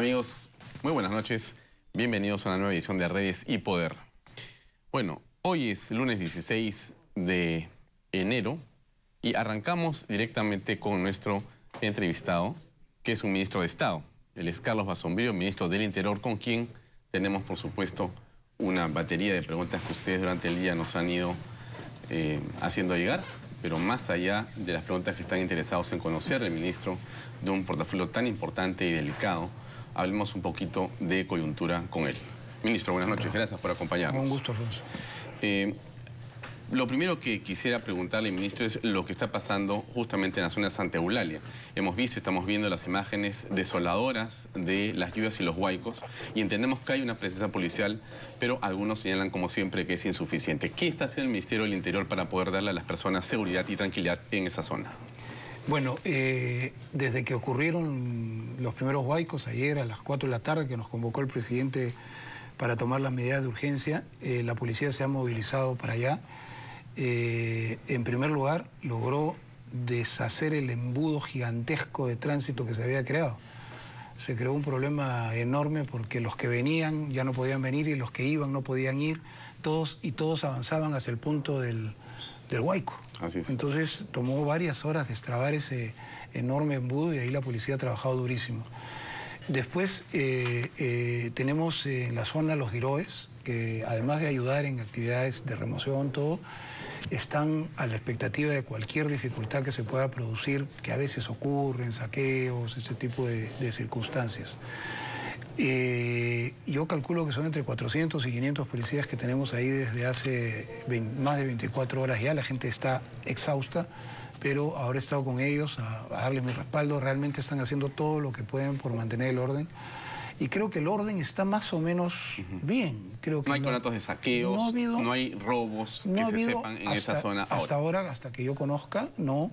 Amigos, muy buenas noches. Bienvenidos a una nueva edición de Redes y Poder. Bueno, hoy es lunes 16 de enero y arrancamos directamente con nuestro entrevistado, que es un ministro de Estado. Él es Carlos Basombrío, ministro del Interior, con quien tenemos, por supuesto, una batería de preguntas que ustedes durante el día nos han ido eh, haciendo llegar, pero más allá de las preguntas que están interesados en conocer el ministro de un portafolio tan importante y delicado, hablemos un poquito de coyuntura con él. Ministro, buenas noches, gracias por acompañarnos. Un gusto, Alfonso. Eh, lo primero que quisiera preguntarle, ministro, es lo que está pasando justamente en la zona de Santa Eulalia. Hemos visto, estamos viendo las imágenes desoladoras de las lluvias y los huaicos y entendemos que hay una presencia policial, pero algunos señalan como siempre que es insuficiente. ¿Qué está haciendo el Ministerio del Interior para poder darle a las personas seguridad y tranquilidad en esa zona? Bueno, eh, desde que ocurrieron los primeros huaicos ayer a las 4 de la tarde que nos convocó el presidente para tomar las medidas de urgencia, eh, la policía se ha movilizado para allá. Eh, en primer lugar, logró deshacer el embudo gigantesco de tránsito que se había creado. Se creó un problema enorme porque los que venían ya no podían venir y los que iban no podían ir, todos y todos avanzaban hacia el punto del, del Huayco. Entonces tomó varias horas destrabar ese enorme embudo y ahí la policía ha trabajado durísimo. Después eh, eh, tenemos en la zona los diroes, que además de ayudar en actividades de remoción, todo, están a la expectativa de cualquier dificultad que se pueda producir, que a veces ocurren, saqueos, ese tipo de, circunstancias. Eh, yo calculo que son entre 400 y 500 policías que tenemos ahí desde hace más de 24 horas ya. La gente está exhausta, pero ahora he estado con ellos a, a darles mi respaldo. Realmente están haciendo todo lo que pueden por mantener el orden y creo que el orden está más o menos bien. Creo que no hay conatos de saqueos, no, hay robos que se sepan en esa zona ahora. Hasta ahora, hasta que yo conozca, no.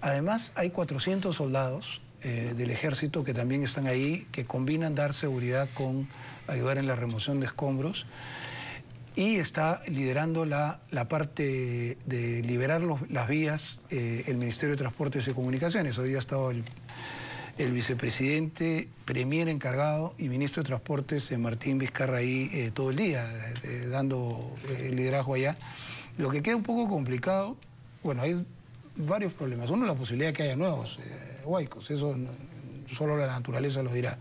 Además, hay 400 soldados eh, del ejército que también están ahí, que combinan dar seguridad con ayudar en la remoción de escombros. Y está liderando la, la parte de liberar las vías eh, el Ministerio de Transportes y Comunicaciones. Hoy día ha estado el el vicepresidente, premier encargado y ministro de Transportes, eh, Martín Vizcarra, ahí todo el día, dando liderazgo allá. Lo que queda un poco complicado, bueno, hay varios problemas. Uno, la posibilidad de que haya nuevos huaicos, eso solo la naturaleza lo dirá.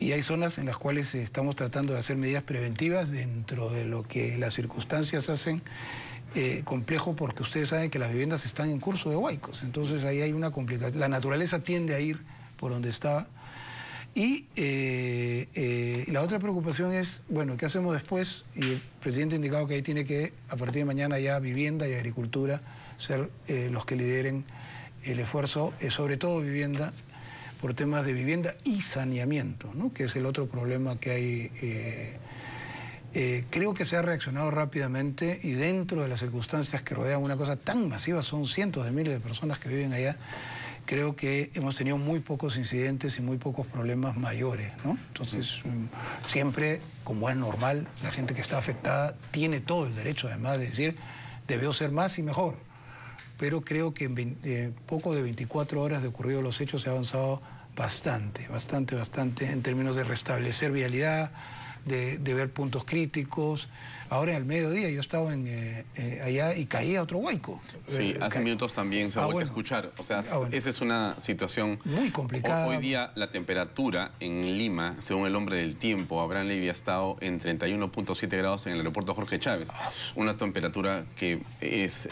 Y hay zonas en las cuales estamos tratando de hacer medidas preventivas dentro de lo que las circunstancias hacen complejo porque ustedes saben que las viviendas están en curso de huaicos. Entonces ahí hay una complicación. La naturaleza tiende a ir por donde estaba. Y eh, eh, la otra preocupación es, bueno, ¿qué hacemos después? Y el presidente ha indicado que ahí tiene que, a partir de mañana ya vivienda y agricultura, ser eh, los que lideren el esfuerzo, sobre todo vivienda, por temas de vivienda y saneamiento, ¿no? que es el otro problema que hay. creo que se ha reaccionado rápidamente y dentro de las circunstancias que rodean una cosa tan masiva, son cientos de miles de personas que viven allá, creo que hemos tenido muy pocos incidentes y muy pocos problemas mayores, ¿no? Entonces, mm, siempre, como es normal, la gente que está afectada tiene todo el derecho, además, de decir, debió ser más y mejor. Pero creo que en eh, poco de 24 horas de ocurrido los hechos se ha avanzado bastante, bastante, bastante en términos de restablecer vialidad, de, de ver puntos críticos, Ahora al mediodía yo estaba en, eh, eh, allá y caía otro huaico. Sí, eh, hace minutos también se ha ah, vuelto a escuchar. O sea, ah, esa es una situación... Muy complicada. Hoy día la temperatura en Lima, según el hombre del tiempo, Abraham Levy ha estado en 31.7 grados en el aeropuerto Jorge Chávez. Ah. Una temperatura que es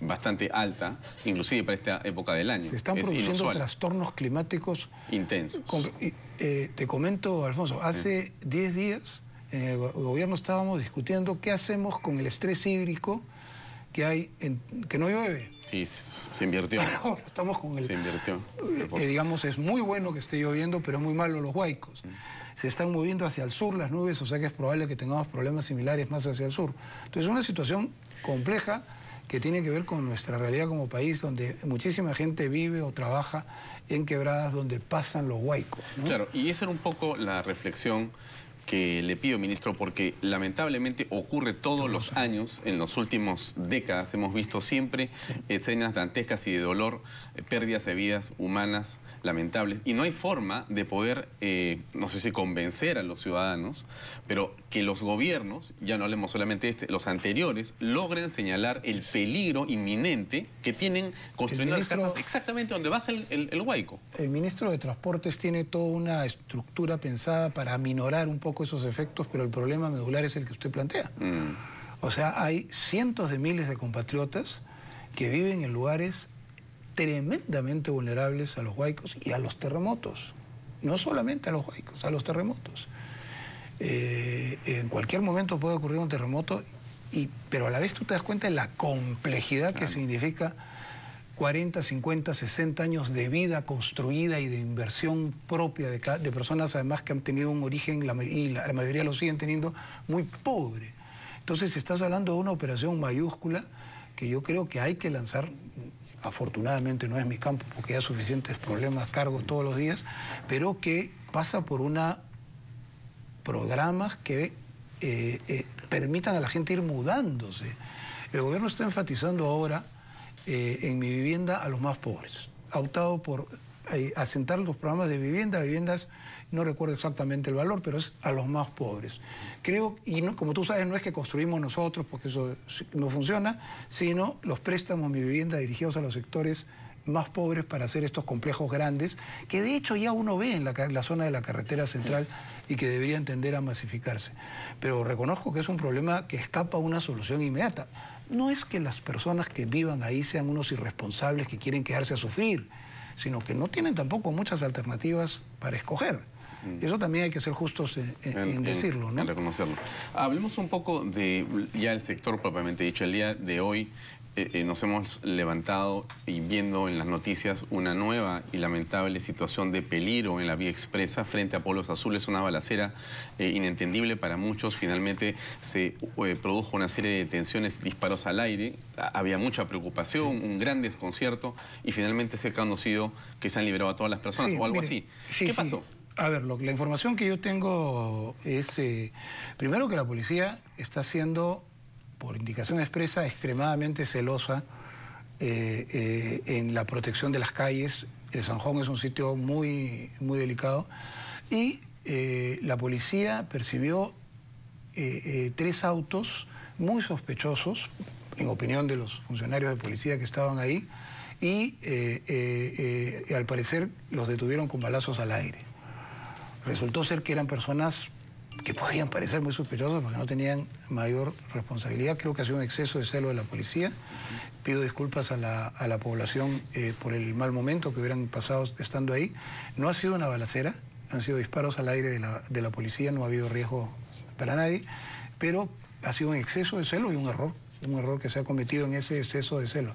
bastante alta, inclusive para esta época del año. Se están produciendo trastornos climáticos... Intensos. Te comento, Alfonso, hace 10 días en el gobierno estábamos discutiendo qué hacemos con el estrés hídrico que hay, en, que no llueve. Sí, se invirtió. estamos con el... Se invirtió. Eh, digamos, es muy bueno que esté lloviendo, pero es muy malo los huaicos. Mm. Se están moviendo hacia el sur las nubes, o sea que es probable que tengamos problemas similares más hacia el sur. Entonces, es una situación compleja que tiene que ver con nuestra realidad como país, donde muchísima gente vive o trabaja en quebradas donde pasan los huaicos. Claro, y esa era un poco la reflexión que le pido, ministro, porque lamentablemente ocurre todos los años, en las últimas décadas hemos visto siempre escenas dantescas y de dolor, eh, pérdidas de vidas humanas lamentables, y no hay forma de poder, eh, no sé si convencer a los ciudadanos, pero que los gobiernos, ya no hablemos solamente de este, los anteriores, logren señalar el peligro inminente que tienen construyendo las casas exactamente donde baja el, el, huaico. El ministro de Transportes tiene toda una estructura pensada para aminorar un poco esos efectos, pero el problema medular es el que usted plantea. Mm. O sea, hay cientos de miles de compatriotas que viven en lugares tremendamente vulnerables a los huaicos y a los terremotos. No solamente a los huaicos, a los terremotos. Eh, en cualquier momento puede ocurrir un terremoto, y, pero a la vez tú te das cuenta de la complejidad que significa 40, 50, 60 años de vida construida y de inversión propia de, personas además que han tenido un origen, y la, mayoría lo siguen teniendo, muy pobre. Entonces estás hablando de una operación mayúscula que yo creo que hay que lanzar, afortunadamente no es mi campo porque hay suficientes problemas, cargo todos los días, pero que pasa por una programas que eh, eh, permitan a la gente ir mudándose. El gobierno está enfatizando ahora eh, en mi vivienda a los más pobres. Ha optado por eh, asentar los programas de vivienda, viviendas, no recuerdo exactamente el valor, pero es a los más pobres. Creo, y como tú sabes, no es que construimos nosotros, porque eso no funciona, sino los préstamos mi vivienda dirigidos a los sectores más pobres para hacer estos complejos grandes, que de hecho ya uno ve en la, la, zona de la carretera central y que deberían tender a masificarse. Pero reconozco que es un problema que escapa a una solución inmediata no es que las personas que vivan ahí sean unos irresponsables que quieren quedarse a sufrir, sino que no tienen tampoco muchas alternativas para escoger. Mm. Eso también hay que ser justos en, decirlo, ¿no? En reconocerlo. Hablemos un poco de ya el sector propiamente dicho. El día de hoy eh, eh, nos hemos levantado y viendo en las noticias una nueva y lamentable situación de peligro en la vía expresa frente a Polos Azules, una balacera eh, inentendible para muchos. Finalmente se produjo una serie de detenciones, disparos al aire, había mucha preocupación, un gran desconcierto y finalmente se ha conocido que se han liberado a todas las personas o algo así. ¿Qué pasó? A ver, lo, la información que yo tengo es, primero que la policía está haciendo por indicación expresa, extremadamente celosa eh, eh, en la protección de las calles. El Sanjón es un sitio muy, muy delicado. Y eh, la policía percibió tres autos muy sospechosos, en opinión de los funcionarios de policía que estaban ahí, y al parecer los detuvieron con balazos al aire. Resultó ser que eran personas que podían parecer muy sospechosos porque no tenían mayor responsabilidad. Creo que ha sido un exceso de celo de la policía. Pido disculpas a la, población eh, por el mal momento que hubieran pasado estando ahí. No ha sido una balacera, han sido disparos al aire de la, de la policía, no ha habido riesgo para nadie, pero ha sido un exceso de celo y un error un error que se ha cometido en ese exceso de celo.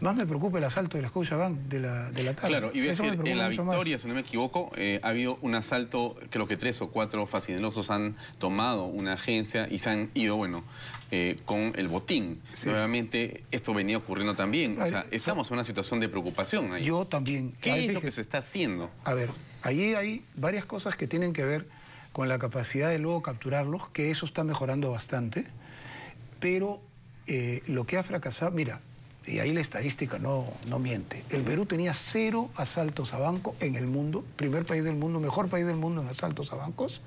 Más me preocupa el asalto de la Scotiabank de la, de la tarde. Claro, y voy a decir, en la victoria, si no me equivoco, eh, ha habido un asalto, creo que tres o cuatro fascinerosos han tomado una agencia y se han ido, bueno, eh, con el botín. Nuevamente, esto venía ocurriendo también. O sea, estamos en una situación de preocupación ahí. Yo también. ¿Qué es lo que se está haciendo? A ver, allí hay varias cosas que tienen que ver con la capacidad de luego capturarlos, que eso está mejorando bastante, pero eh, lo que ha fracasado, mira, y ahí la estadística no, no miente, el Perú tenía cero asaltos a banco en el mundo, primer país del mundo, mejor país del mundo en asaltos a bancos,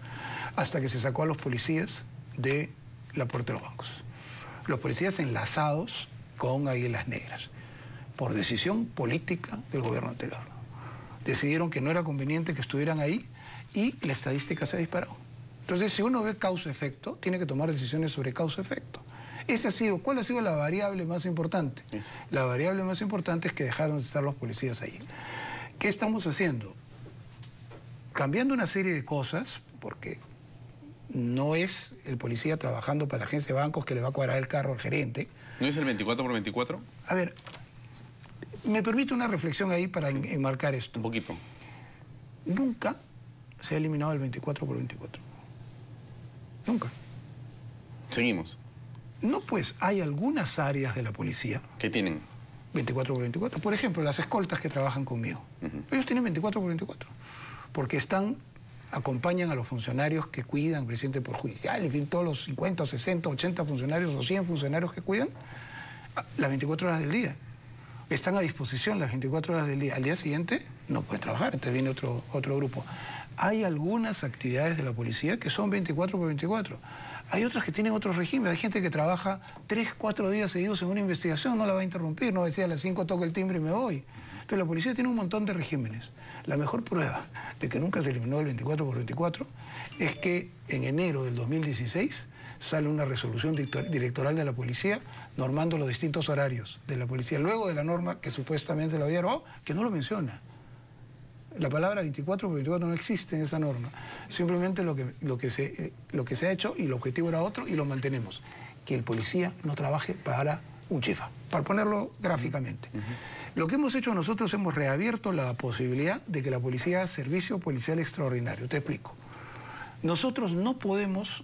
hasta que se sacó a los policías de la puerta de los bancos. Los policías enlazados con Águilas Negras, por decisión política del gobierno anterior. Decidieron que no era conveniente que estuvieran ahí y la estadística se disparó. Entonces, si uno ve causa-efecto, tiene que tomar decisiones sobre causa-efecto. Ese ha sido, ¿cuál ha sido la variable más importante? La variable más importante es que dejaron de estar los policías ahí. ¿Qué estamos haciendo? Cambiando una serie de cosas, porque no es el policía trabajando para la agencia de bancos que le va a cuadrar el carro al gerente. ¿No es el 24 por 24? A ver, me permite una reflexión ahí para enmarcar esto. Un poquito. Nunca se ha eliminado el 24 por 24. Nunca. Seguimos. No, pues hay algunas áreas de la policía. ¿Qué tienen? 24 por 24. Por ejemplo, las escoltas que trabajan conmigo. Ellos tienen 24 por 24. Porque están acompañan a los funcionarios que cuidan, presidente por judicial, en fin, todos los 50, 60, 80 funcionarios o 100 funcionarios que cuidan, las 24 horas del día. Están a disposición las 24 horas del día. Al día siguiente no pueden trabajar, entonces viene otro, otro grupo. Hay algunas actividades de la policía que son 24 por 24. Hay otras que tienen otro régimen. Hay gente que trabaja 3, 4 días seguidos en una investigación, no la va a interrumpir, no decía a las 5 toco el timbre y me voy. Entonces la policía tiene un montón de regímenes. La mejor prueba de que nunca se eliminó el 24 por 24 es que en enero del 2016 sale una resolución directoral de la policía normando los distintos horarios de la policía, luego de la norma que supuestamente lo había robado, que no lo menciona. La palabra 24 por 24 no existe en esa norma. Simplemente lo que, lo, que se, lo que se ha hecho y el objetivo era otro y lo mantenemos. Que el policía no trabaje para un chifa, para ponerlo gráficamente. Lo que hemos hecho nosotros, hemos reabierto la posibilidad de que la policía haga servicio policial extraordinario. Te explico. Nosotros no podemos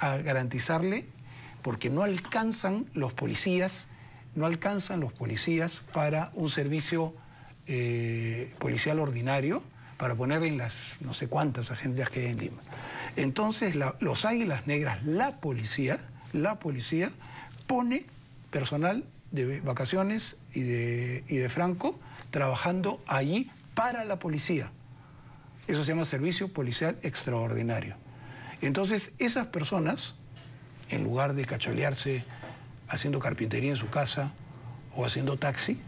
garantizarle, porque no alcanzan los policías, no alcanzan los policías para un servicio eh, policial ordinario, para poner en las no sé cuántas agencias que hay en Lima. Entonces, los Águilas Negras, la policía, la policía pone personal de vacaciones y de, de Franco trabajando allí para la policía. Eso se llama servicio policial extraordinario. Entonces, esas personas, en lugar de cacholearse haciendo carpintería en su casa o haciendo taxi,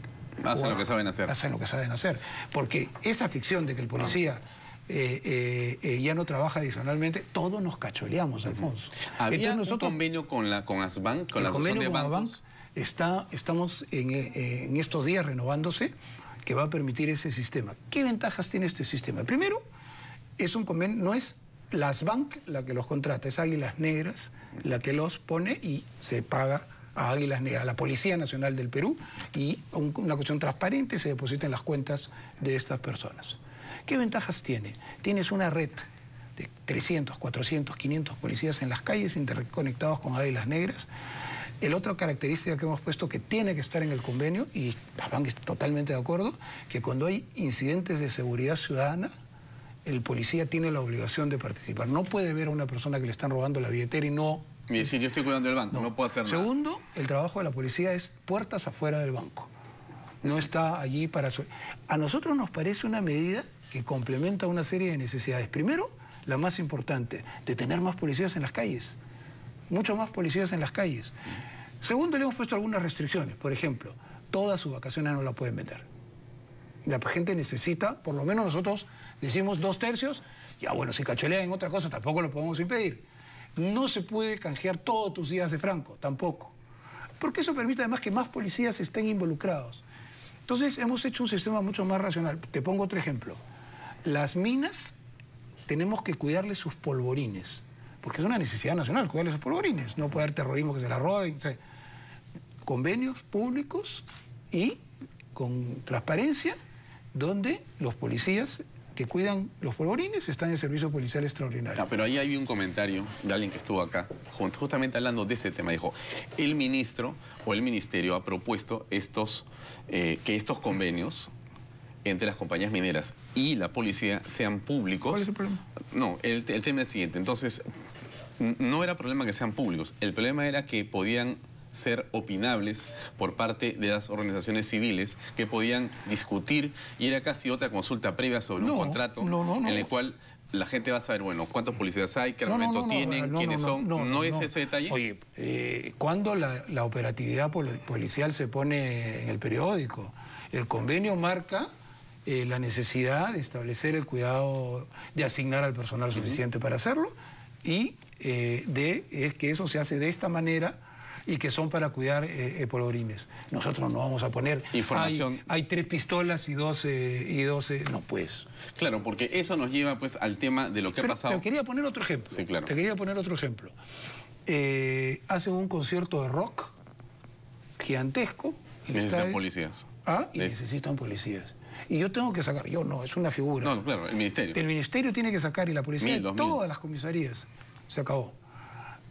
hacen lo que saben hacer. Hacen lo que saben hacer. Porque esa ficción de que el policía eh, eh, eh, ya no trabaja adicionalmente, todos nos cacholeamos, Alfonso. ¿Había un convenio con, la, con ASBANC, con la convenio de bancos? está, estamos eh, en, estos días renovándose, que va a permitir ese sistema. ¿Qué ventajas tiene este sistema? Primero, es un convenio, no es las Bank la que los contrata, es Águilas Negras la que los pone y se paga a Águilas a la Policía Nacional del Perú, y una cuestión transparente se deposita en las cuentas de estas personas. ¿Qué ventajas tiene? Tienes una red de 300, 400, 500 policías en las calles interconectados con Águilas Negras, el otra característica que hemos puesto que tiene que estar en el convenio, y Paván está totalmente de acuerdo, que cuando hay incidentes de seguridad ciudadana, el policía tiene la obligación de participar. No puede ver a una persona que le están robando la billetera y no... Y decir, yo estoy cuidando el banco, no, puedo hacer nada. Segundo, el trabajo de la policía es puertas afuera del banco. No está allí para... A nosotros nos parece una medida que complementa una serie de necesidades. Primero, la más importante, de tener más policías en las calles mucho más policías en las calles. Segundo, le hemos puesto algunas restricciones. Por ejemplo, todas sus vacaciones no las pueden vender. La gente necesita, por lo menos nosotros decimos dos tercios, ya bueno, si cacholean en otra cosa tampoco lo podemos impedir. No se puede canjear todos tus días de franco, tampoco. Porque eso permite además que más policías estén involucrados. Entonces hemos hecho un sistema mucho más racional. Te pongo otro ejemplo. Las minas tenemos que cuidarles sus polvorines porque es una necesidad nacional cuidarle esos polvorines. No puede haber terrorismo que se la roben. convenios públicos y con transparencia, donde los policías que cuidan los polvorines están en servicio policial extraordinario. Ah, pero ahí hay un comentario de alguien que estuvo acá, justamente hablando de ese tema. Dijo, el ministro o el ministerio ha propuesto estos, eh, que estos convenios entre las compañías mineras y la policía sean públicos. ¿Cuál es el problema? No, el, el tema es el siguiente. Entonces, no era problema que sean públicos, el problema era que podían ser opinables por parte de las organizaciones civiles que podían discutir y era casi otra consulta previa sobre un contrato en el cual la gente va a saber, bueno, cuántos policías hay, qué armamento tienen, quiénes son. No, es ese detalle? Oye, eh, ¿cuándo la, operatividad policial se pone en el periódico? El convenio marca eh, la necesidad de establecer el cuidado, de asignar al personal suficiente para hacerlo y eh, de que eso se hace de esta manera y que son para cuidar eh, eh, polvorines. Nosotros no vamos a poner... Información... Hay, tres pistolas y 12, y 12... No, pues... Claro, porque eso nos lleva pues al tema de lo que ha pasado... Te quería poner otro ejemplo. Sí, claro. Te quería poner otro ejemplo. Eh, hacen un concierto de rock gigantesco. necesitan policías. Ah, y necesitan policías. Y yo tengo que sacar, yo no, es una figura. No, claro, el ministerio. El ministerio tiene que sacar y la policía, todas las comisarías. Se acabó.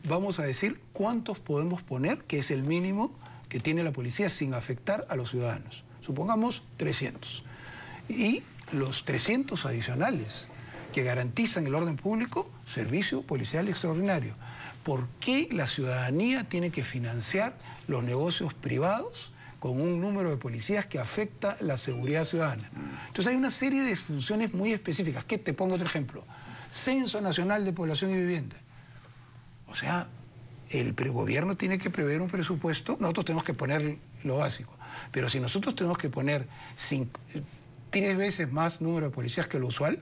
Vamos a decir cuántos podemos poner, que es el mínimo que tiene la policía sin afectar a los ciudadanos. Supongamos 300. Y los 300 adicionales que garantizan el orden público, servicio policial extraordinario. ¿Por qué la ciudadanía tiene que financiar los negocios privados con un número de policías que afecta la seguridad ciudadana? Entonces hay una serie de funciones muy específicas. ¿Qué te pongo otro ejemplo? Censo Nacional de Población y Vivienda. O sea, el gobierno tiene que prever un presupuesto, nosotros tenemos que poner lo básico, pero si nosotros tenemos que poner tres veces más número de policías que lo usual,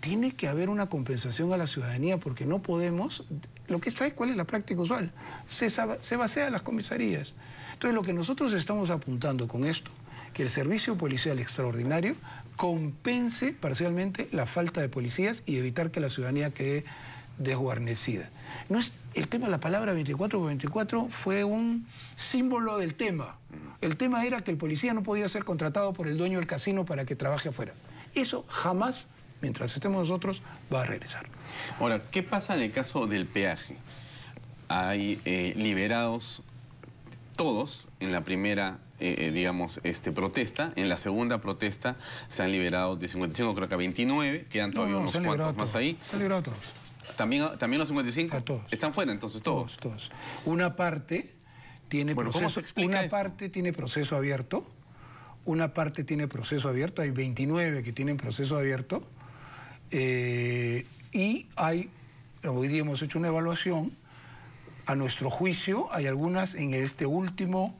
tiene que haber una compensación a la ciudadanía porque no podemos, lo que sabe cuál es la práctica usual, se, se basea las comisarías. Entonces lo que nosotros estamos apuntando con esto, que el servicio policial extraordinario compense parcialmente la falta de policías y evitar que la ciudadanía quede desguarnecida. No es, el tema, la palabra 24 por 24 fue un símbolo del tema. El tema era que el policía no podía ser contratado por el dueño del casino para que trabaje afuera. Eso jamás, mientras estemos nosotros, va a regresar. Ahora, ¿qué pasa en el caso del peaje? Hay eh, liberados todos en la primera, eh, eh, digamos, este, protesta. En la segunda protesta se han liberado de 55, creo que a 29. Quedan todavía unos cuantos más ahí. Se han liberado todos. ¿También, ¿También los 55? todos. ¿Están fuera entonces todos? Todos, Una parte tiene proceso, una parte tiene proceso abierto, una parte tiene proceso abierto, hay 29 que tienen proceso abierto, eh, y hay, hoy día hemos hecho una evaluación, a nuestro juicio hay algunas en este último,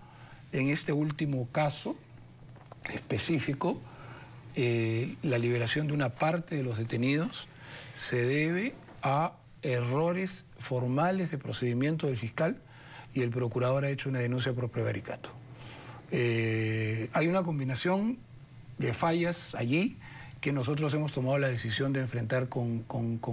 en este último caso específico, eh, la liberación de una parte de los detenidos se debe a errores formales de procedimiento del fiscal y el procurador ha hecho una denuncia por prevaricato. Eh, hay una combinación de fallas allí que nosotros hemos tomado la decisión de enfrentar con,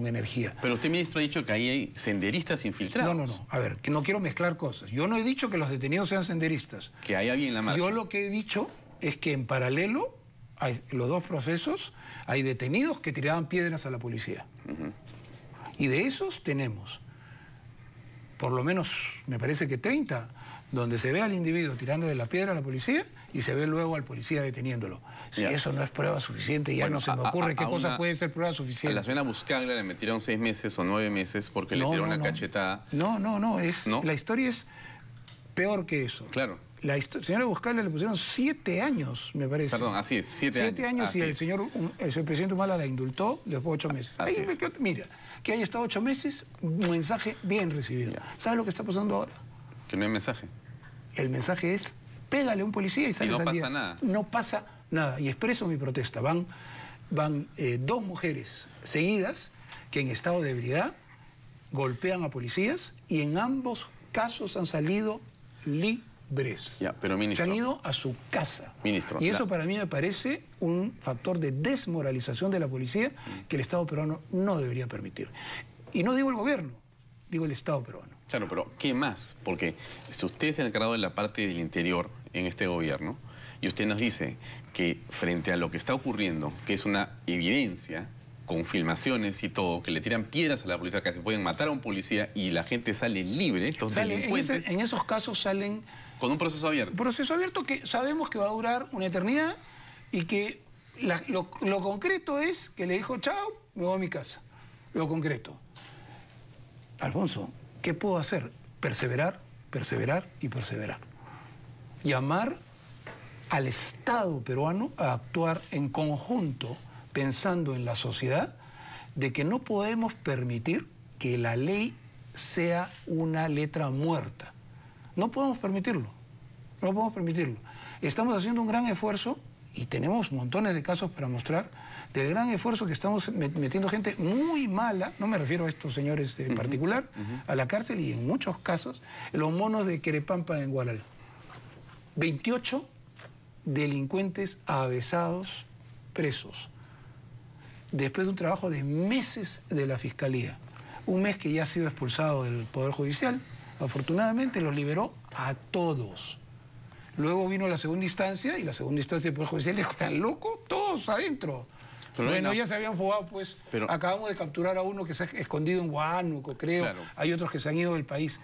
energía. Pero usted, ministro, ha dicho que ahí hay senderistas infiltrados. No, no, no. A ver, que no quiero mezclar cosas. Yo no he dicho que los detenidos sean senderistas. Que hay alguien en la marcha. Yo lo que he dicho es que en paralelo, hay los dos procesos, hay detenidos que tiraban piedras a la policía. Y de esos tenemos, por lo menos, me parece que 30, donde se ve al individuo tirándole la piedra a la policía y se ve luego al policía deteniéndolo. Si eso no es prueba suficiente, ya no se me ocurre qué cosa puede ser prueba suficiente. A la señora Buscaglia le metieron seis meses o nueve meses porque le tiró una cachetada. No, no, no, es, la historia es peor que eso. Claro. La señora Buscaglia le pusieron siete años, me parece. Perdón, así es, siete, años. Siete años y el señor, el señor presidente Humala la indultó después de ocho meses. mira, que haya estado ocho meses, un mensaje bien recibido. ¿Sabes lo que está pasando ahora? Que no hay mensaje. El mensaje es, pégale a un policía y sale Y no pasa nada. No pasa nada. Y expreso mi protesta. Van, van eh, dos mujeres seguidas que en estado de ebriedad golpean a policías y en ambos casos han salido libres ya, pero ministro, se han ido a su casa. Ministro, y eso para mí me parece un factor de desmoralización de la policía que el Estado peruano no debería permitir. Y no digo el gobierno, digo el Estado peruano. Claro, pero ¿qué más? Porque si usted es el encargado de la parte del interior en este gobierno y usted nos dice que frente a lo que está ocurriendo, que es una evidencia, con filmaciones y todo, que le tiran piedras a la policía, que se pueden matar a un policía y la gente sale libre, estos delincuentes... en esos casos salen con un proceso abierto. Un proceso abierto que sabemos que va a durar una eternidad y que lo, concreto es que le dijo, chao, me voy a mi casa. Lo concreto. Alfonso, ¿qué puedo hacer? Perseverar, perseverar y perseverar. Llamar al Estado peruano a actuar en conjunto, pensando en la sociedad, de que no podemos permitir que la ley sea una letra muerta. No podemos permitirlo, no podemos permitirlo. Estamos haciendo un gran esfuerzo y tenemos montones de casos para mostrar del gran esfuerzo que estamos metiendo gente muy mala, no me refiero a estos señores en particular, a la cárcel y en muchos casos, los monos de Querepampa en Guaral. 28 delincuentes avesados presos, después de un trabajo de meses de la Fiscalía. Un mes que ya ha sido expulsado del Poder Judicial, Afortunadamente los liberó a todos. Luego vino la segunda instancia y la segunda instancia del Poder Judicial dijo, ¿están locos? Todos adentro. bueno, ya se habían fugado, pues acabamos de capturar a uno que se ha escondido en Huánuco, creo. Hay otros que se han ido del país.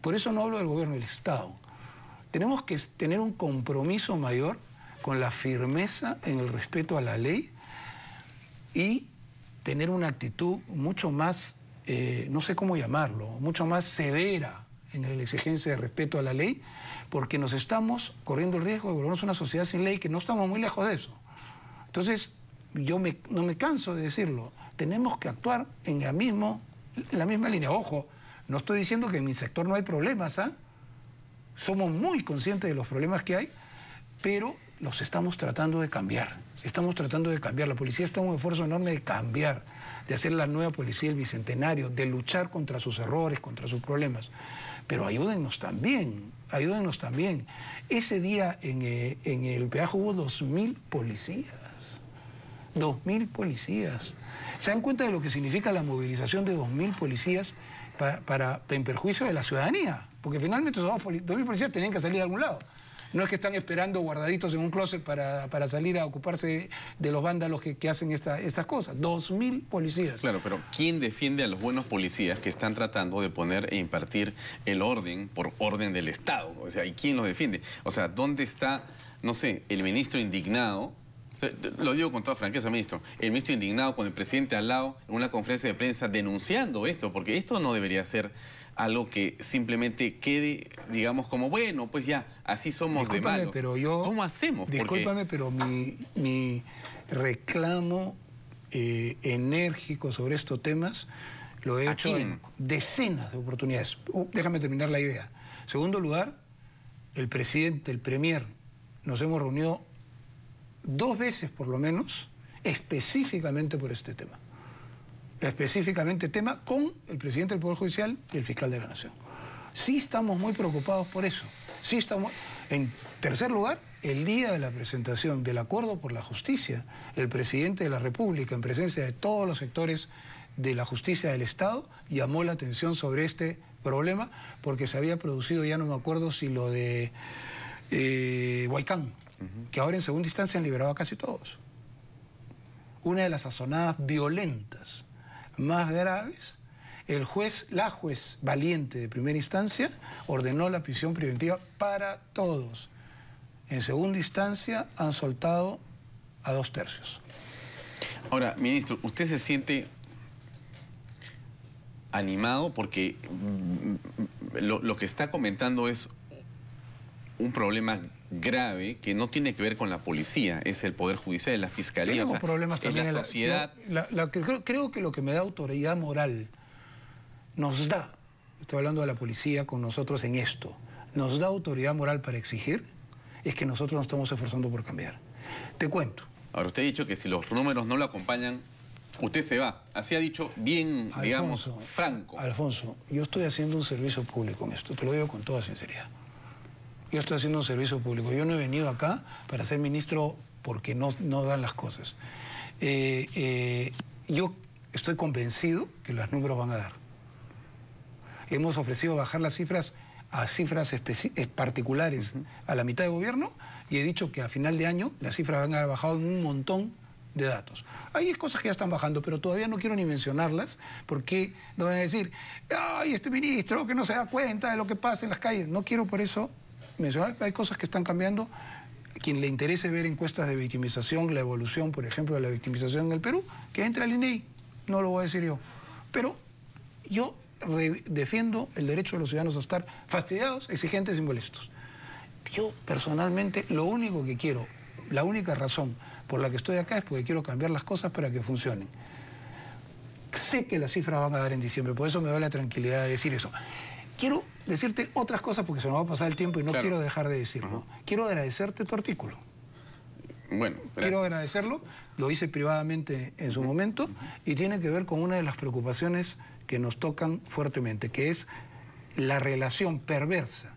por eso no hablo del gobierno del Estado. Tenemos que tener un compromiso mayor con la firmeza en el respeto a la ley y tener una actitud mucho más, eh, no sé cómo llamarlo, mucho más severa en la exigencia de respeto a la ley, porque nos estamos corriendo el riesgo de volvernos una sociedad sin ley, que no estamos muy lejos de eso. Entonces, yo no me canso de decirlo, tenemos que actuar en la, la misma línea. Ojo, no estoy diciendo que en mi sector no hay problemas, ¿ah? Somos muy conscientes de los problemas que hay, pero los estamos tratando de cambiar. Estamos tratando de cambiar. La policía está en un esfuerzo enorme de cambiar, de hacer la nueva policía del Bicentenario, de luchar contra sus errores, contra sus problemas. Pero ayúdennos también, ayúdennos también. Ese día en, eh, el peaje hubo 2.000 policías. 2.000 policías. ¿Se dan cuenta de lo que significa la movilización de 2.000 policías para, en perjuicio de la ciudadanía? Porque finalmente esos 2.000 policías tenían que salir de algún lado. No es que están esperando guardaditos en un closet para, salir a ocuparse de los vándalos que, hacen estas cosas. Dos mil policías. Claro, pero ¿quién defiende a los buenos policías que están tratando de poner e impartir el orden por orden del Estado? O sea, ¿y quién los defiende? O sea, ¿dónde está, no sé, el ministro indignado lo digo con toda franqueza, ministro. El ministro indignado con el presidente al lado en una conferencia de prensa denunciando esto, porque esto no debería ser algo que simplemente quede, digamos, como, bueno, pues ya, así somos de malos. pero yo... ¿Cómo hacemos? Discúlpame, pero mi, reclamo eh, enérgico sobre estos temas lo he hecho en decenas de oportunidades. Uh, déjame terminar la idea. Segundo lugar, el presidente, el premier, nos hemos reunido dos veces por lo menos específicamente por este tema específicamente tema con el presidente del Poder Judicial y el fiscal de la Nación. Sí estamos muy preocupados por eso. Sí estamos... En tercer lugar, el día de la presentación del acuerdo por la justicia, el presidente de la República, en presencia de todos los sectores de la justicia del Estado, llamó la atención sobre este problema porque se había producido, ya no me acuerdo si lo de eh, Huaycán, que ahora en segunda instancia han liberado a casi todos. Una de las sazonadas violentas más graves, el juez, la juez valiente de primera instancia, ordenó la prisión preventiva para todos. En segunda instancia han soltado a dos tercios. Ahora, ministro, ¿usted se siente animado porque mm, lo, que está comentando es un problema grave que no tiene que ver con la policía, es el Poder Judicial, la Fiscalía, o problemas también en la sociedad. creo, que lo que me da autoridad moral nos da, estoy hablando de la policía con nosotros en esto, nos da autoridad moral para exigir, es que nosotros nos estamos esforzando por cambiar. Te cuento. Ahora, usted ha dicho que si los números no lo acompañan, usted se va. Así ha dicho bien, digamos, franco. Alfonso, yo estoy haciendo un servicio público en esto, te lo digo con toda sinceridad. Yo estoy haciendo un servicio público. Yo no he venido acá para ser ministro porque no, no dan las cosas. Eh, eh, yo estoy convencido que los números van a dar. Hemos ofrecido bajar las cifras a cifras eh, particulares a la mitad de gobierno y he dicho que a final de año las cifras van a haber bajado en un montón de datos. Hay cosas que ya están bajando, pero todavía no quiero ni mencionarlas porque no van a decir, ay, este ministro que no se da cuenta de lo que pasa en las calles. No quiero por eso mencionar hay cosas que están cambiando. Quien le interese ver encuestas de victimización, la evolución, por ejemplo, de la victimización en el Perú, que entre al INEI, no lo voy a decir yo. Pero yo defiendo el derecho de los ciudadanos a estar fastidiados, exigentes y molestos. Yo personalmente lo único que quiero, la única razón por la que estoy acá es porque quiero cambiar las cosas para que funcionen. Sé que las cifras van a dar en diciembre, por eso me da la tranquilidad de decir eso. Quiero decirte otras cosas porque se nos va a pasar el tiempo y no quiero dejar de decirlo. Quiero agradecerte tu artículo. Bueno, Quiero agradecerlo, lo hice privadamente en su momento y tiene que ver con una de las preocupaciones que nos tocan fuertemente, que es la relación perversa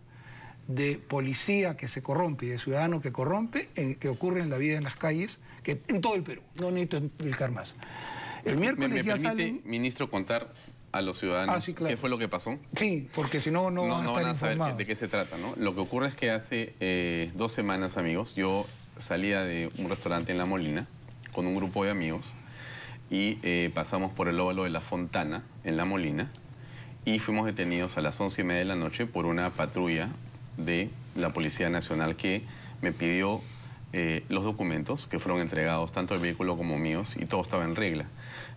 de policía que se corrompe y de ciudadano que corrompe, que ocurre en la vida en las calles, que en todo el Perú, no necesito explicar más. El miércoles ¿Me, permite, ministro, contar a los ciudadanos ah, qué fue lo que pasó? Sí, porque si no, no, van a estar saber de qué se trata, ¿no? Lo que ocurre es que hace eh, dos semanas, amigos, yo salía de un restaurante en La Molina con un grupo de amigos y eh, pasamos por el óvalo de La Fontana en La Molina y fuimos detenidos a las once y media de la noche por una patrulla de la Policía Nacional que me pidió eh, los documentos que fueron entregados, tanto el vehículo como míos, y todo estaba en regla.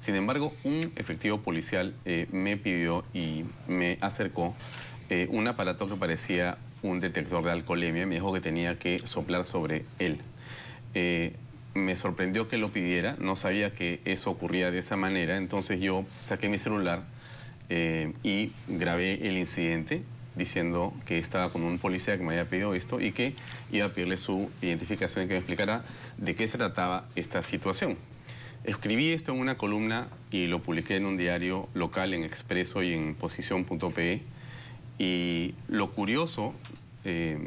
Sin embargo, un efectivo policial eh, me pidió y me acercó eh, un aparato que parecía un detector de alcoholemia, me dijo que tenía que soplar sobre él. me sorprendió que lo pidiera, no sabía que eso ocurría de esa manera, entonces yo saqué mi celular y grabé el incidente diciendo que estaba con un policía que me había pedido esto y que iba a pedirle su identificación y que me explicara de qué se trataba esta situación. Escribí esto en una columna y lo publiqué en un diario local, en Expreso y en Posición.pe. Y lo curioso, eh,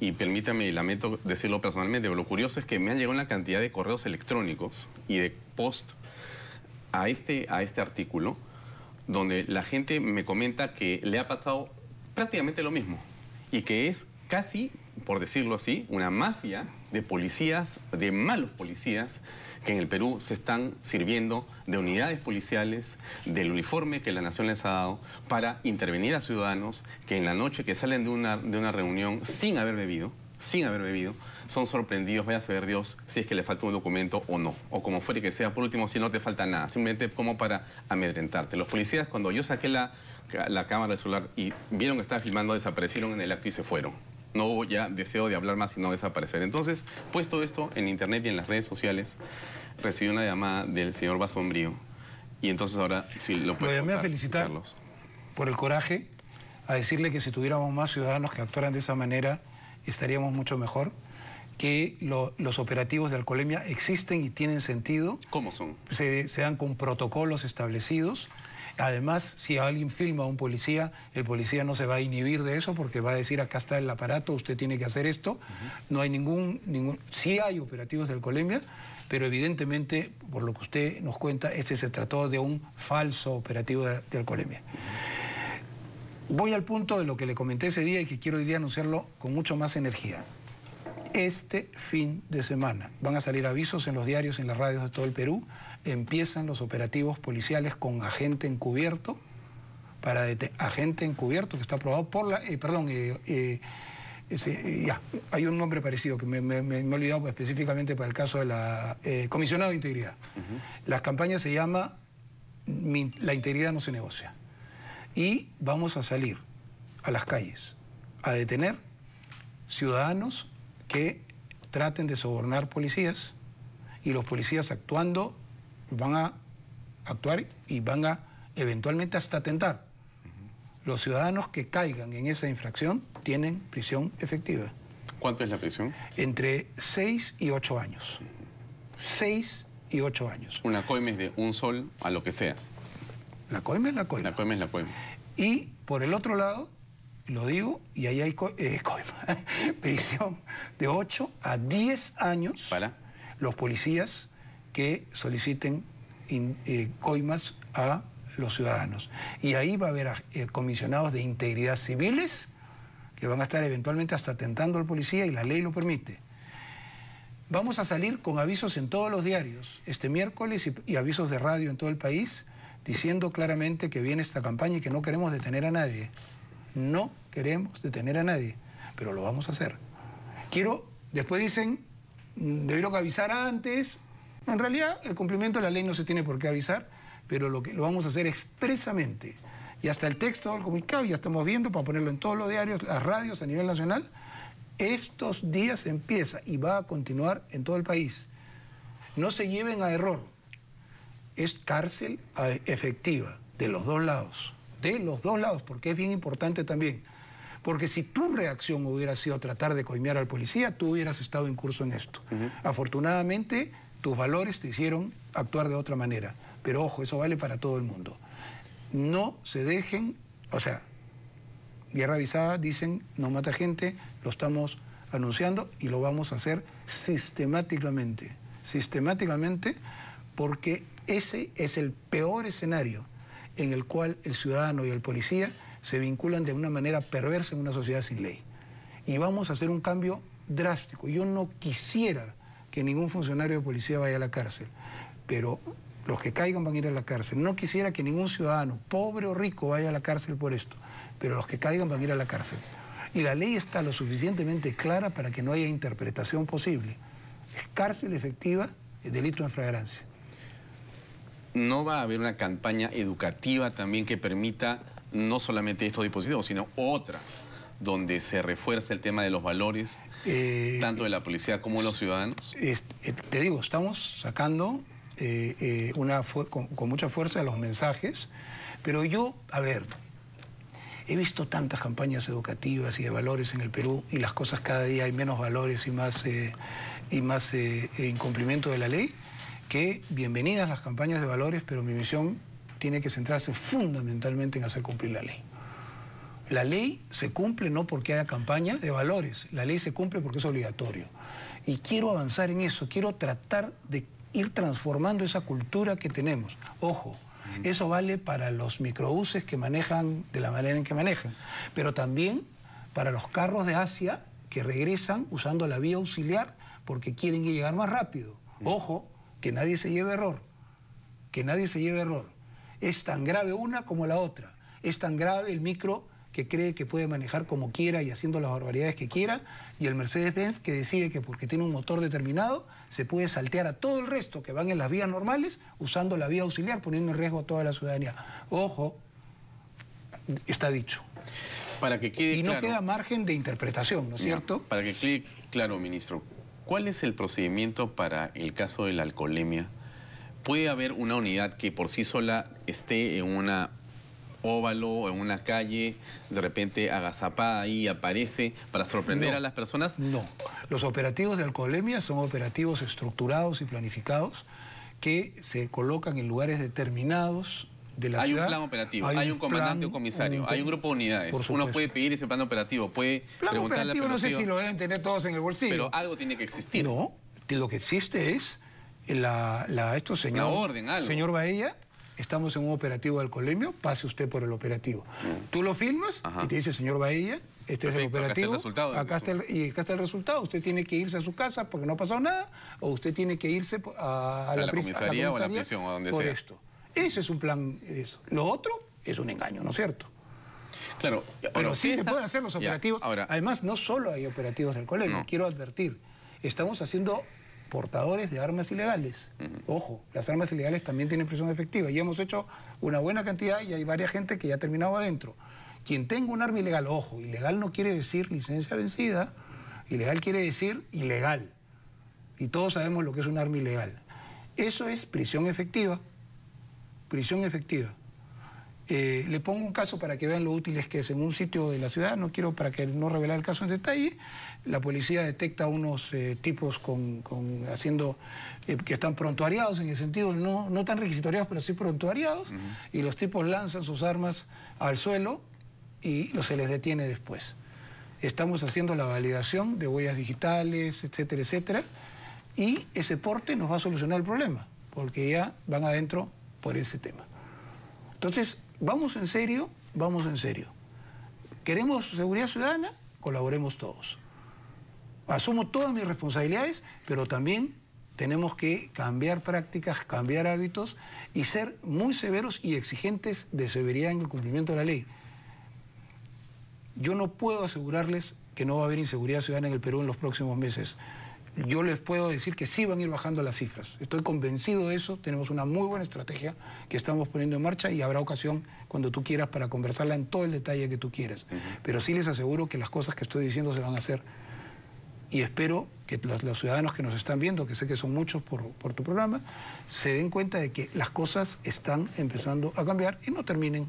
y permítame, lamento decirlo personalmente, pero lo curioso es que me han llegado una cantidad de correos electrónicos y de post a este, a este artículo, donde la gente me comenta que le ha pasado prácticamente lo mismo y que es casi, por decirlo así, una mafia de policías, de malos policías, que en el Perú se están sirviendo de unidades policiales, del uniforme que la nación les ha dado, para intervenir a ciudadanos que en la noche que salen de una, de una reunión sin haber bebido, sin haber bebido, son sorprendidos, vaya a saber Dios si es que le falta un documento o no, o como fuere que sea, por último, si no te falta nada, simplemente como para amedrentarte. Los policías, cuando yo saqué la la cámara del celular y vieron que estaba filmando, desaparecieron en el acto y se fueron. No hubo ya deseo de hablar más y no desaparecer. Entonces, puesto esto en internet y en las redes sociales, recibí una llamada del señor Basombrío y entonces ahora sí lo puedo. Lo llamé a felicitarlos por el coraje, a decirle que si tuviéramos más ciudadanos que actuaran de esa manera, estaríamos mucho mejor que los operativos de alcoholemia existen y tienen sentido. ¿Cómo son? Se, se dan con protocolos establecidos. Además, si alguien filma a un policía, el policía no se va a inhibir de eso porque va a decir, acá está el aparato, usted tiene que hacer esto. No hay ningún, ningún... Sí hay operativos de alcoholemia, pero evidentemente, por lo que usted nos cuenta, este se trató de un falso operativo de alcoholemia. Voy al punto de lo que le comenté ese día y que quiero hoy día anunciarlo con mucho más energía. Este fin de semana van a salir avisos en los diarios, en las radios de todo el Perú, empiezan los operativos policiales con agente encubierto, para agente encubierto que está aprobado por la, eh, perdón, eh, eh, ya, hay un nombre parecido que me, he olvidado específicamente para el caso de la comisionado de integridad. Las campañas se llama La integridad no se negocia. Y vamos a salir a las calles a detener ciudadanos que traten de sobornar policías y los policías actuando van a actuar y van a eventualmente hasta atentar. Los ciudadanos que caigan en esa infracción tienen prisión efectiva. ¿Cuánto es la prisión? Entre 6 y 8 años. 6 y 8 años. Una coime es de un sol a lo que sea. La coime es la coime. La coime es la coime. Y por el otro lado, lo digo, y ahí hay eh, prisión de 8 a 10 años. ¿Para? Los policías que soliciten eh, coimas a los ciudadanos. Y ahí va a haber eh, comisionados de integridad civiles que van a estar eventualmente hasta atentando al policía y la ley lo permite. Vamos a salir con avisos en todos los diarios este miércoles y, avisos de radio en todo el país diciendo claramente que viene esta campaña y que no queremos detener a nadie. No queremos detener a nadie, pero lo vamos a hacer. Quiero, después dicen, mm, debieron avisar antes, en realidad, el cumplimiento de la ley no se tiene por qué avisar, pero lo que lo vamos a hacer expresamente. Y hasta el texto del comunicado ya estamos viendo para ponerlo en todos los diarios, las radios a nivel nacional. Estos días empieza y va a continuar en todo el país. No se lleven a error. Es cárcel efectiva de los dos lados. De los dos lados, porque es bien importante también. Porque si tu reacción hubiera sido tratar de coimear al policía, tú hubieras estado en curso en esto. Afortunadamente, tus valores te hicieron actuar de otra manera. Pero ojo, eso vale para todo el mundo. No se dejen, o sea, guerra avisada, dicen, no mata gente, lo estamos anunciando y lo vamos a hacer sistemáticamente, sistemáticamente, porque ese es el peor escenario en el cual el ciudadano y el policía se vinculan de una manera perversa en una sociedad sin ley. Y vamos a hacer un cambio drástico. Yo no quisiera que ningún funcionario de policía vaya a la cárcel, pero los que caigan van a ir a la cárcel. No quisiera que ningún ciudadano, pobre o rico, vaya a la cárcel por esto, pero los que caigan van a ir a la cárcel. Y la ley está lo suficientemente clara para que no haya interpretación posible. Es cárcel efectiva, es delito en flagrancia. ¿No va a haber una campaña educativa también que permita no solamente estos dispositivos, sino otra, donde se refuerce el tema de los valores, eh, tanto de la policía como de los ciudadanos? Eh, te digo, estamos sacando eh, una con, con mucha fuerza los mensajes, pero yo, a ver, He visto tantas campañas educativas y de valores en el Perú y las cosas cada día hay menos valores y más, y más incumplimiento de la ley, que bienvenidas las campañas de valores, pero mi misión tiene que centrarse fundamentalmente en hacer cumplir la ley. La ley se cumple no porque haya campaña de valores, la ley se cumple porque es obligatorio. Y quiero avanzar en eso, quiero tratar de ir transformando esa cultura que tenemos. Ojo, eso vale para los microbuses que manejan de la manera en que manejan, pero también para los carros de Asia que regresan usando la vía auxiliar porque quieren llegar más rápido. Ojo, que nadie se lleve error, que nadie se lleve error. Es tan grave una como la otra. Es tan grave el micro que cree que puede manejar como quiera y haciendo las barbaridades que quiera, y el Mercedes-Benz que decide que porque tiene un motor determinado se puede saltear a todo el resto que van en las vías normales usando la vía auxiliar, poniendo en riesgo a toda la ciudadanía. Ojo, está dicho. Para que quede y no queda margen de interpretación, ¿no es cierto? Para que quede claro, ministro, ¿cuál es el procedimiento para el caso de la alcoholemia? ¿Puede haber una unidad que por sí sola esté en una óvalo en una calle, de repente agazapada ahí aparece para sorprender a las personas? No, los operativos de alcoholemia son operativos estructurados y planificados que se colocan en lugares determinados de la hay un plan operativo, hay, un comandante o comisario, hay un grupo de unidades. Uno puede pedir ese plan operativo, puede plan operativo no sé si lo deben tener todos en el bolsillo. Pero algo tiene que existir. No, lo que existe es la, la esto señor, orden, algo. señor Bahía, estamos en un operativo de alcoholemio, pase usted por el operativo. Tú lo filmas y te dice, señor Bahía, este es el operativo. Acá está el resultado. y acá está el resultado. Usted tiene que irse a su casa porque no ha pasado nada, o usted tiene que irse a, la, comisaría, o a la prisión, o donde por esto. Ese es un plan. Eso. Lo otro es un engaño, ¿no es cierto? Claro, pero sí se pueden hacer los operativos. Además, no solo hay operativos del colegio, quiero advertir, estamos haciendo portadores de armas ilegales. Ojo, las armas ilegales también tienen prisión efectiva y hemos hecho una buena cantidad y hay varias gente que ya ha terminado adentro. Quien tenga un arma ilegal, ojo, ilegal no quiere decir licencia vencida, ilegal quiere decir ilegal. Y todos sabemos lo que es un arma ilegal. Eso es prisión efectiva, prisión efectiva. Eh, le pongo un caso para que vean lo útil que es. En un sitio de la ciudad, no quiero para que no revelar el caso en detalle, la policía detecta unos eh, tipos con, haciendo eh, que están prontuariados en el sentido no, no tan requisitoriados, pero sí prontuariados, y los tipos lanzan sus armas al suelo y se les detiene después. Estamos haciendo la validación de huellas digitales, etcétera, etcétera, y ese porte nos va a solucionar el problema, porque ya van adentro por ese tema. Entonces, vamos en serio, vamos en serio. ¿Queremos seguridad ciudadana? Colaboremos todos. Asumo todas mis responsabilidades, pero también tenemos que cambiar prácticas, cambiar hábitos y ser muy severos y exigentes de severidad en el cumplimiento de la ley. Yo no puedo asegurarles que no va a haber inseguridad ciudadana en el Perú en los próximos meses yo les puedo decir que sí van a ir bajando las cifras. Estoy convencido de eso, tenemos una muy buena estrategia que estamos poniendo en marcha y habrá ocasión cuando tú quieras para conversarla en todo el detalle que tú quieras. Pero sí les aseguro que las cosas que estoy diciendo se van a hacer y espero que los, ciudadanos que nos están viendo, que sé que son muchos por, tu programa, se den cuenta de que las cosas están empezando a cambiar y no terminen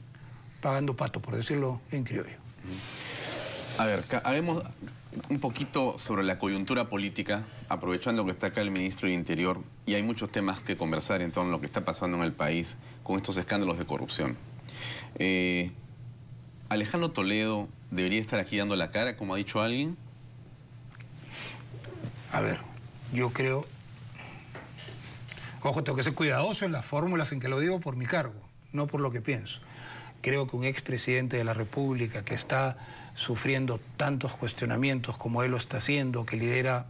pagando pato, por decirlo en criollo. A ver, habemos un poquito sobre la coyuntura política, aprovechando que está acá el ministro de Interior, y hay muchos temas que conversar en torno a lo que está pasando en el país con estos escándalos de corrupción. Eh, Alejandro Toledo debería estar aquí dando la cara, como ha dicho alguien. A ver, yo creo... Ojo, tengo que ser cuidadoso en las fórmulas en que lo digo por mi cargo, no por lo que pienso. Creo que un expresidente de la República que está sufriendo tantos cuestionamientos como él lo está haciendo, que lidera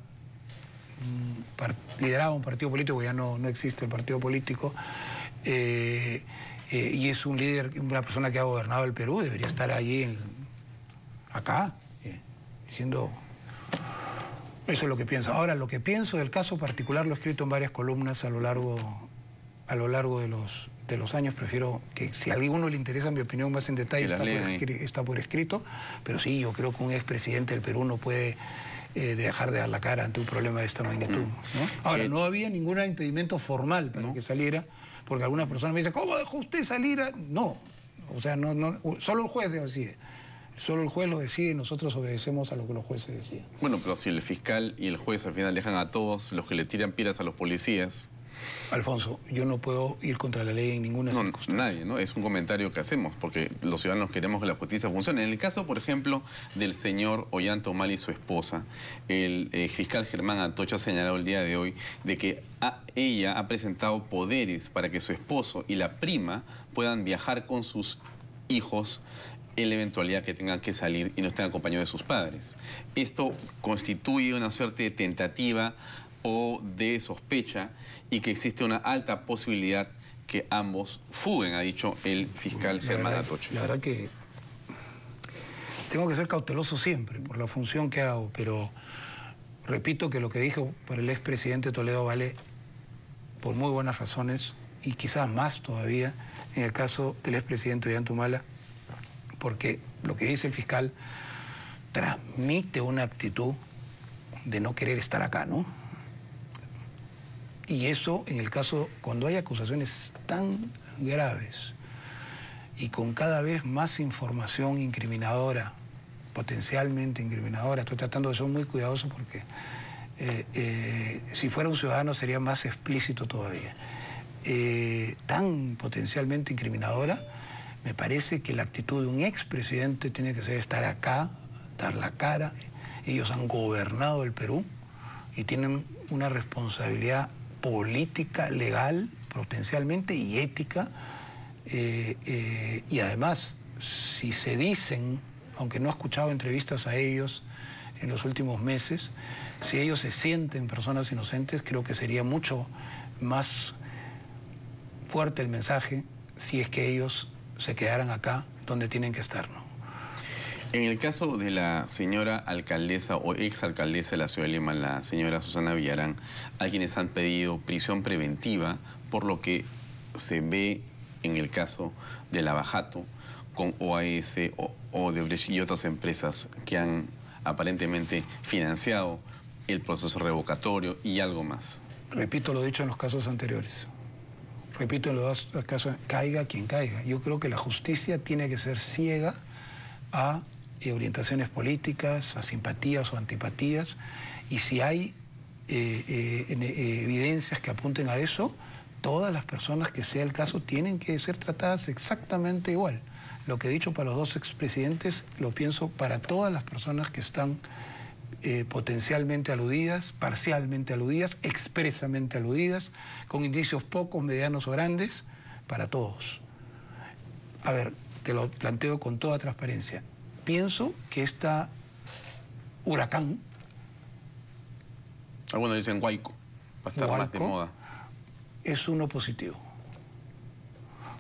mm, lideraba un partido político, ya no, no existe el partido político, eh, eh, y es un líder, una persona que ha gobernado el Perú, debería estar allí, acá. Eh. diciendo eso es lo que pienso. Ahora, lo que pienso del caso particular lo he escrito en varias columnas a lo largo, a lo largo de, los, de los años. Prefiero que si a alguno le interesa mi opinión más en detalle, está por, está por, escrito. Pero sí, yo creo que un expresidente del Perú no puede eh, dejar de dar la cara ante un problema de esta magnitud. Ahora, eh, no había ningún impedimento formal para que saliera, porque algunas personas me dicen, ¿cómo dejó usted salir? No, o sea, no, no, solo el juez decide. Solo el juez lo decide y nosotros obedecemos a lo que los jueces deciden. Bueno, pero si el fiscal y el juez al final dejan a todos los que le tiran piras a los policías... Alfonso, yo no puedo ir contra la ley en ninguna no, circunstancia. Nadie, ¿no? Es un comentario que hacemos, porque los ciudadanos queremos que la justicia funcione. En el caso, por ejemplo, del señor Ollanta Mal y su esposa, el eh, fiscal Germán Atocha ha señalado el día de hoy de que ella ha presentado poderes para que su esposo y la prima puedan viajar con sus hijos en la eventualidad que tengan que salir y no estén acompañados de sus padres. Esto constituye una suerte de tentativa o de sospecha y que existe una alta posibilidad que ambos fuguen, ha dicho el fiscal Germán Atoche. La verdad que tengo que ser cauteloso siempre por la función que hago, pero repito que lo que dijo por el expresidente Toledo vale por muy buenas razones y quizás más todavía en el caso del expresidente de Antumala porque lo que dice el fiscal transmite una actitud de no querer estar acá, ¿no? Y eso, en el caso, cuando hay acusaciones tan graves y con cada vez más información incriminadora, potencialmente incriminadora, estoy tratando de ser muy cuidadoso porque eh, eh, si fuera un ciudadano sería más explícito todavía, eh, tan potencialmente incriminadora, me parece que la actitud de un expresidente tiene que ser estar acá, dar la cara. Ellos han gobernado el Perú y tienen una responsabilidad política, legal, potencialmente, y ética. Eh, eh, y además, si se dicen, aunque no he escuchado entrevistas a ellos en los últimos meses, si ellos se sienten personas inocentes, creo que sería mucho más fuerte el mensaje si es que ellos se quedaran acá donde tienen que estar. ¿no? En el caso de la señora alcaldesa o exalcaldesa de la ciudad de Lima, la señora Susana Villarán, hay quienes han pedido prisión preventiva por lo que se ve en el caso de la Bajato con OAS o Odebrecht y otras empresas que han aparentemente financiado el proceso revocatorio y algo más. Repito lo dicho en los casos anteriores repito en los casos, caiga quien caiga. Yo creo que la justicia tiene que ser ciega a orientaciones políticas, a simpatías o antipatías, y si hay eh, eh, evidencias que apunten a eso, todas las personas que sea el caso tienen que ser tratadas exactamente igual. Lo que he dicho para los dos expresidentes lo pienso para todas las personas que están eh, potencialmente aludidas, parcialmente aludidas, expresamente aludidas, con indicios pocos, medianos o grandes, para todos. A ver, te lo planteo con toda transparencia. Pienso que esta huracán... Algunos dicen huaico, va a estar más de moda. Es uno positivo.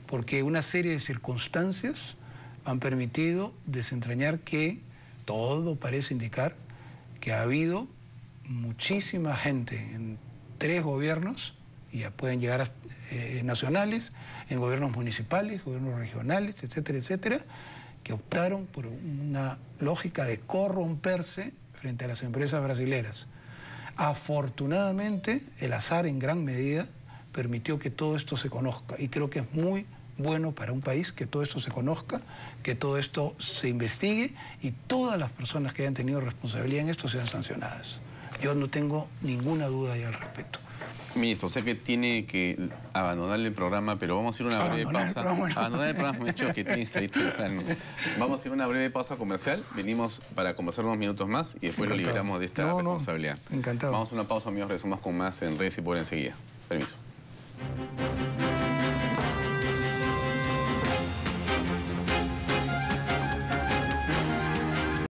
Porque una serie de circunstancias han permitido desentrañar que todo parece indicar que ha habido muchísima gente en tres gobiernos, y ya pueden llegar a eh, nacionales, en gobiernos municipales, gobiernos regionales, etcétera, etcétera, que optaron por una lógica de corromperse frente a las empresas brasileras. Afortunadamente, el azar en gran medida permitió que todo esto se conozca y creo que es muy bueno para un país que todo esto se conozca, que todo esto se investigue y todas las personas que hayan tenido responsabilidad en esto sean sancionadas. Yo no tengo ninguna duda ahí al respecto. Ministro, sé que tiene que abandonar el programa, pero vamos a ir una breve pausa. abandonar el programa, hecho que tiene Vamos a ir una breve pausa comercial. Venimos para conversar unos minutos más y después lo liberamos de esta responsabilidad. encantado. Vamos a una pausa, amigos. Regresamos con más en Redes y por enseguida. Permiso.